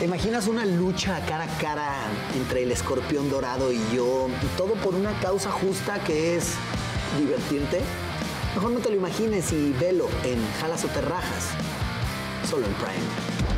¿Te imaginas una lucha cara a cara entre el escorpión dorado y yo? Y todo por una causa justa que es divertirte. Mejor no te lo imagines y velo en Jalas o Terrajas. Solo en Prime.